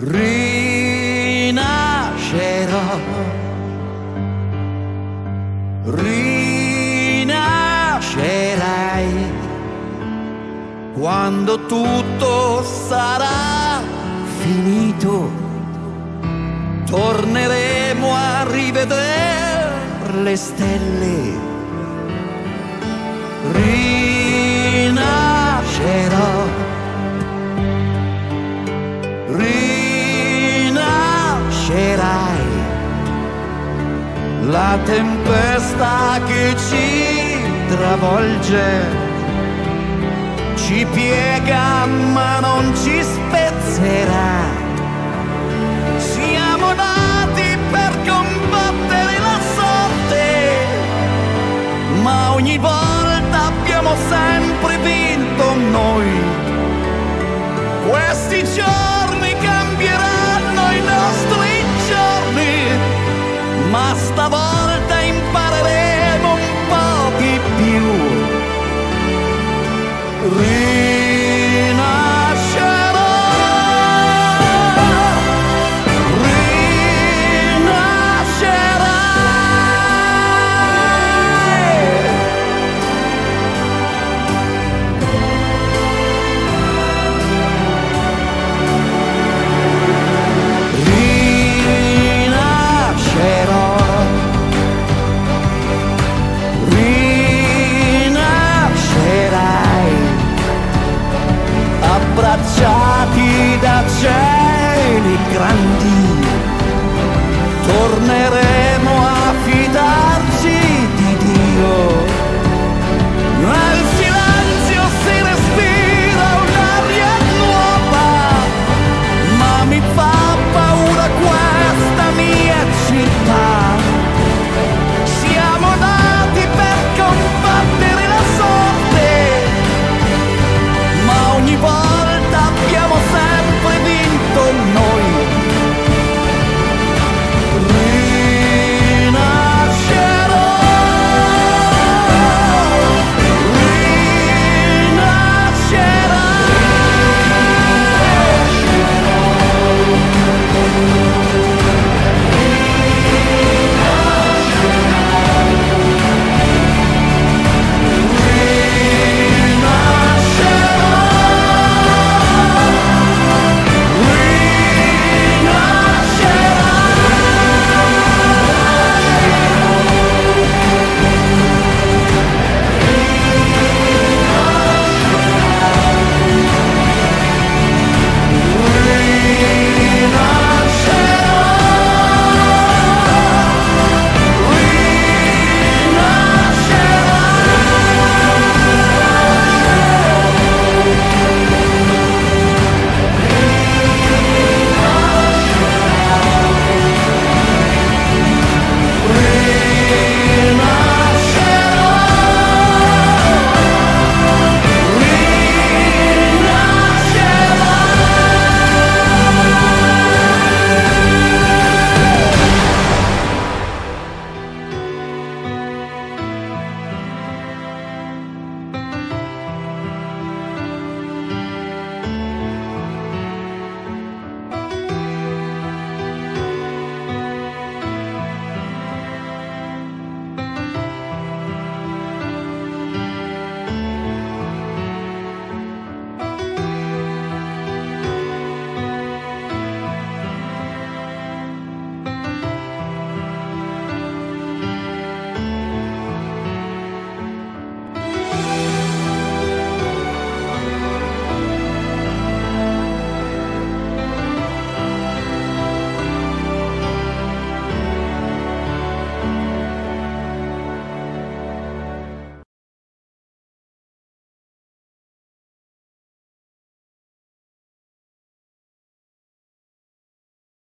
rinascerò, rinascerai quando tutto sarà finito. Torneremo a rivedere le stelle. Rinascerò. rinascerò la tempesta che ci travolge ci piega ma non ci spezzerà. Siamo nati per combattere la sorte, ma ogni volta abbiamo sempre vinto noi. Questi giorni tornerei